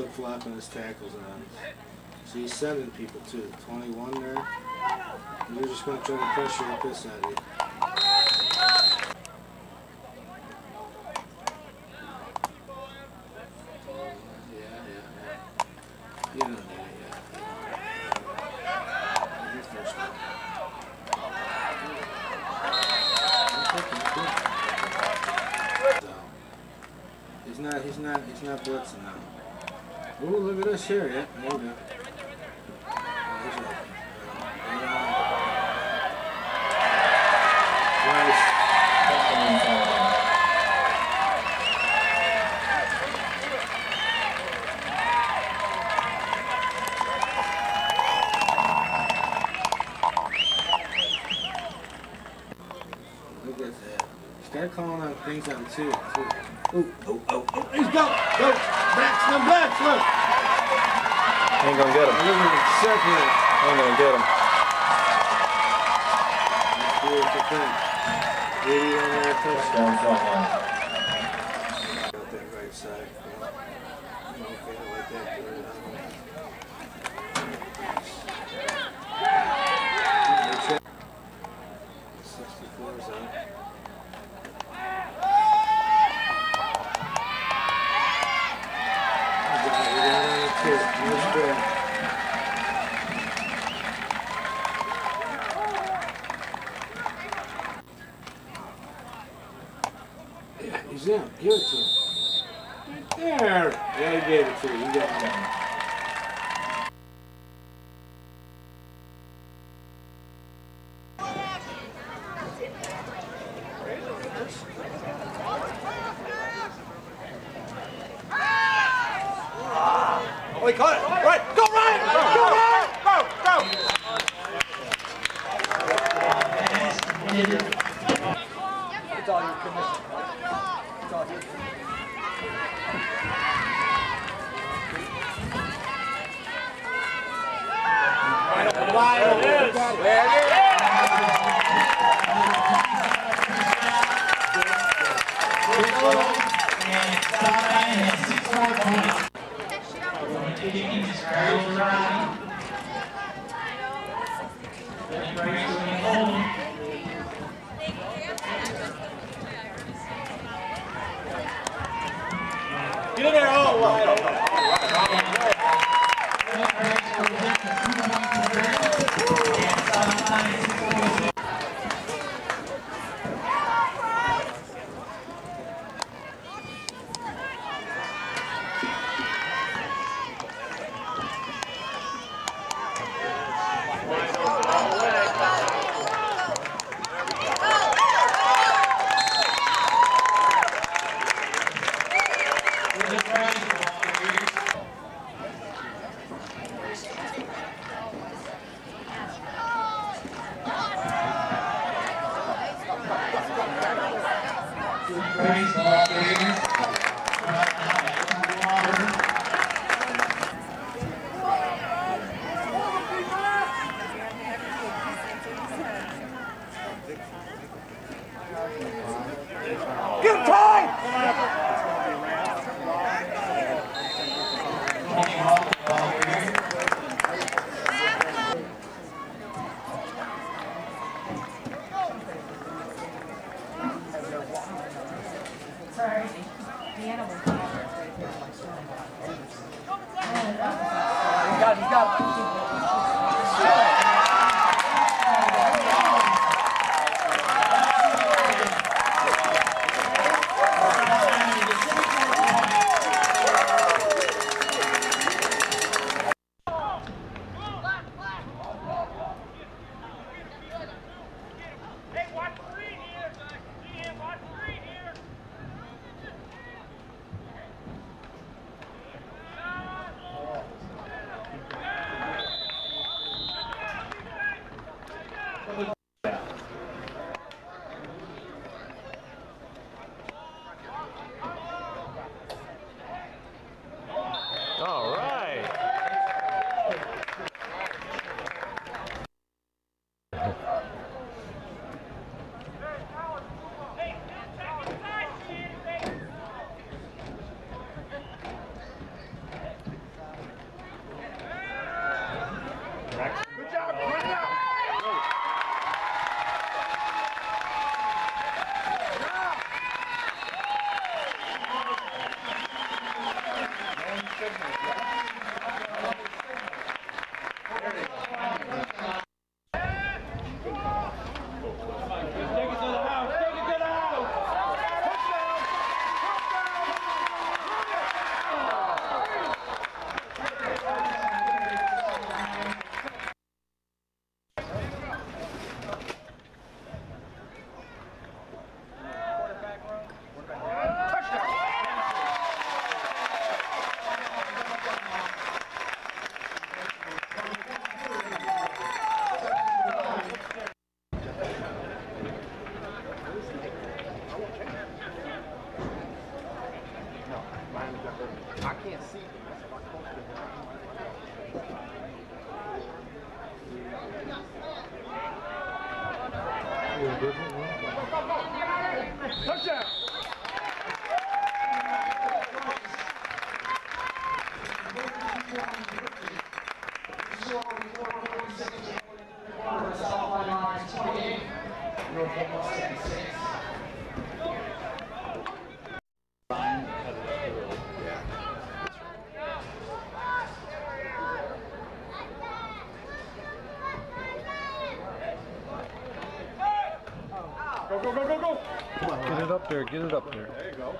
Flip flopping his tackles on us. So he's sending people too. 21 there. And they're just going to try to pressure the piss out of you. Ooh, oh, oh, oh, he's go, go, Braxton, Ain't gonna get him. Ain't gonna get him. Here's the thing. On touchdown. Hallelujah. go, go, go, go, get it up there, get it up there. There you go.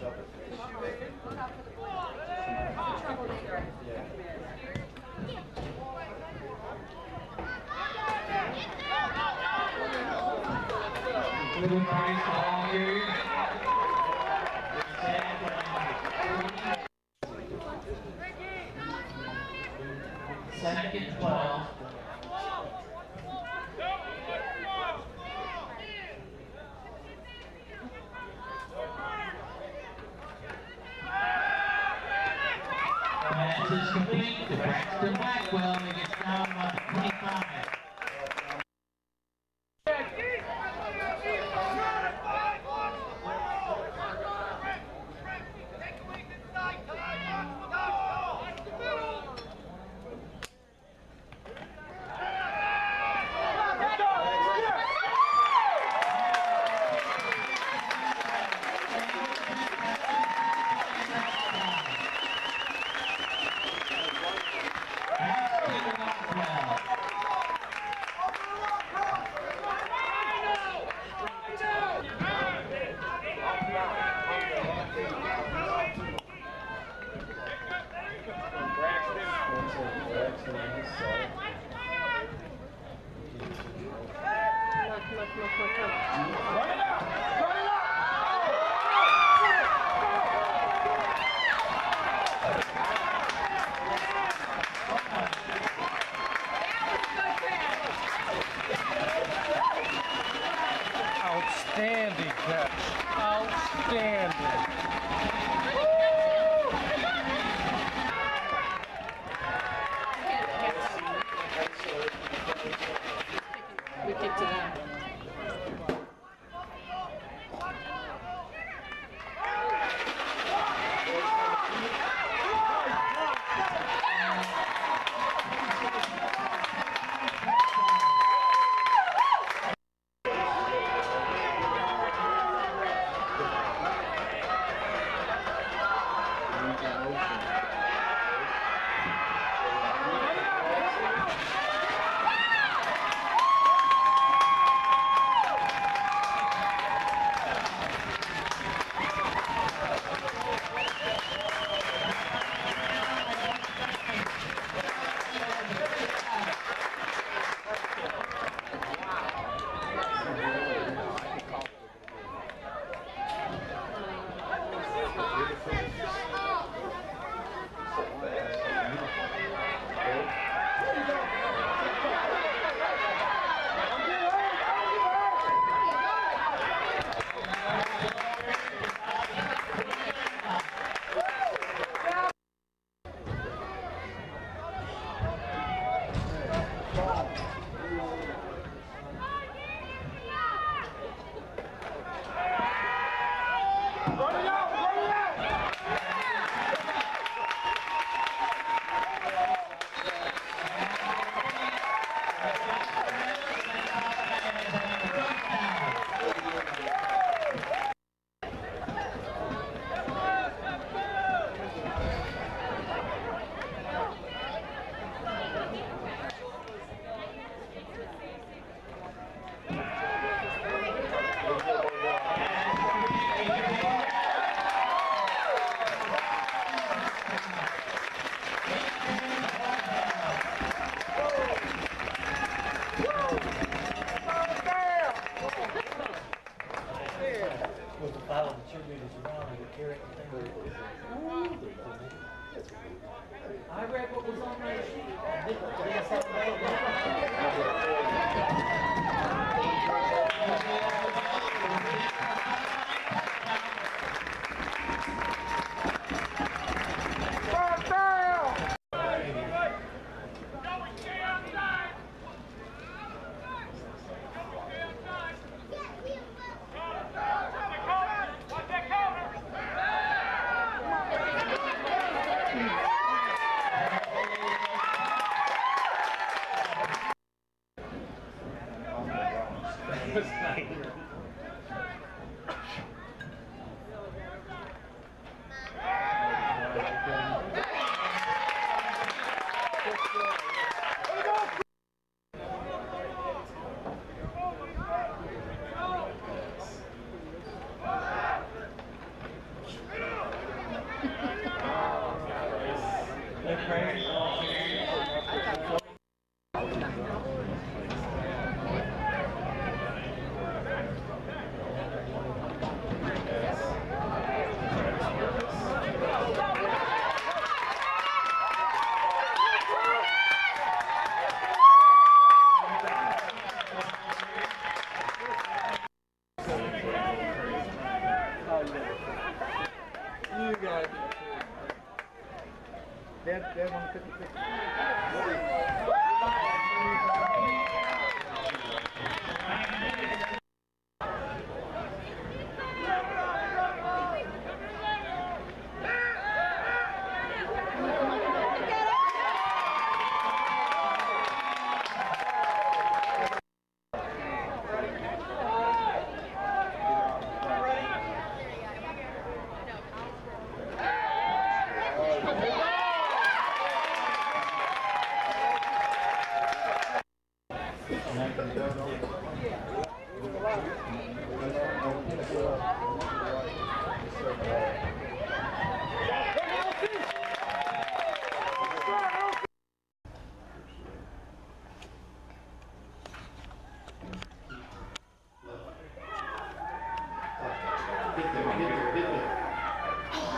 bunch of it. The match is complete to Braxton Blackwell. He gets down by the 25. tonight. So. Flip right, ball carrier. You got it. Dad, Dad, want to take a picture?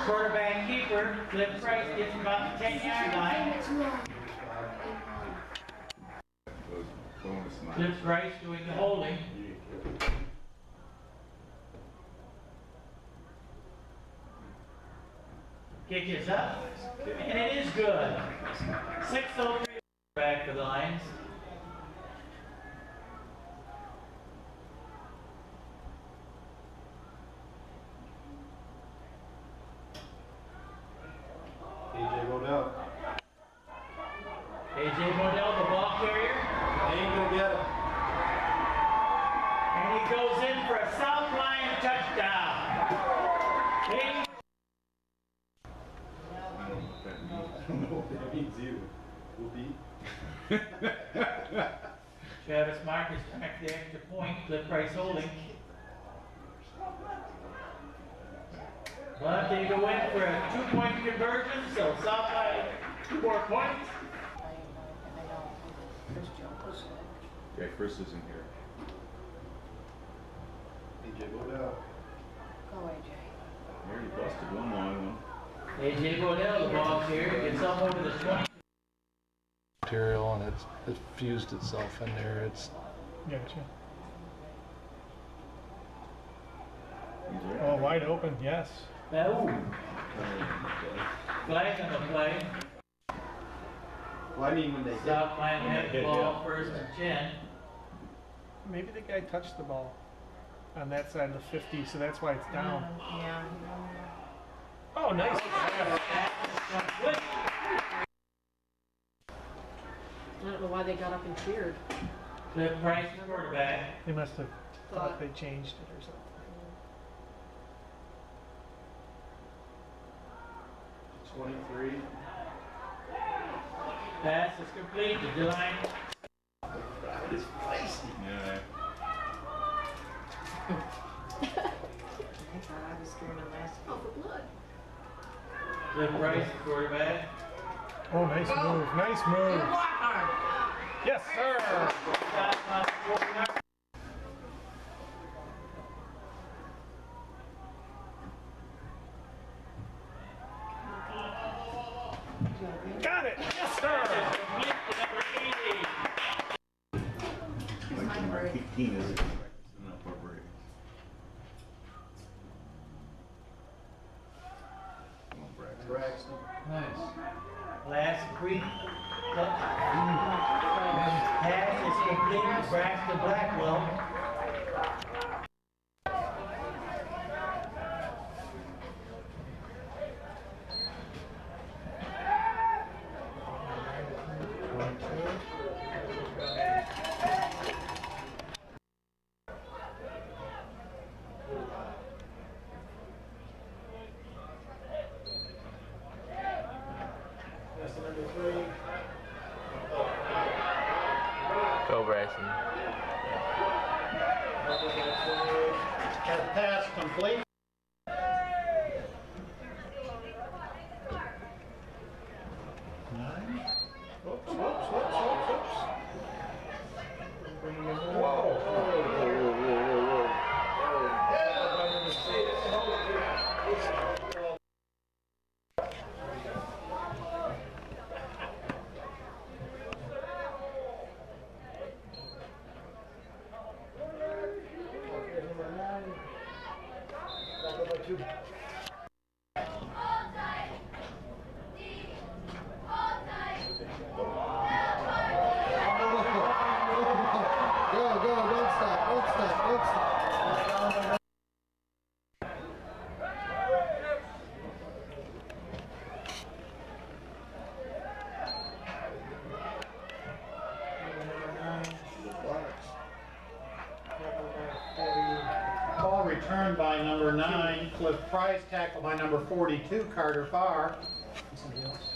Quarterback keeper, Cliff Price gets about the ten yard line. Cliff Price doing the holding. Kick is up, and it is good. Six oh three back to the lines. AJ Modell. AJ Modell, the ball carrier, They ain't gonna get him. and he goes in for a South Lyon touchdown. He I don't know what that means either. Will be. Travis Marcus back the extra point, Cliff Price holding. But they go in for a two-point conversion, so South by two more points. Okay, Chris isn't here. AJ Modell. Here, you busted one on one. AJ Bodell, the ball carrier, gets up over the twenty. Material and it's, it fused itself in there. It's, Gotcha. He's right. Oh, wide open, yes. Ooh. Flag on the play. Well, I mean, when they stop South Lyon had the ball first and ten. Maybe the guy touched the ball on that side of the 50, so that's why it's down. Mm, yeah. Oh, nice. Good. I don't know why they got up and cheered. Cliff Price, quarterback. They must have thought Thought. they changed it or something. Twenty-three. Pass is complete to Delane. It's feisty. Yeah. I thought I was scared of last. Oh, for blood. Cliff Price, quarterback. Oh, nice move. Nice move. Good walk. Yes, sir. number nine, Cliff Price. Tackle by number 42, Carter Farr. Somebody else?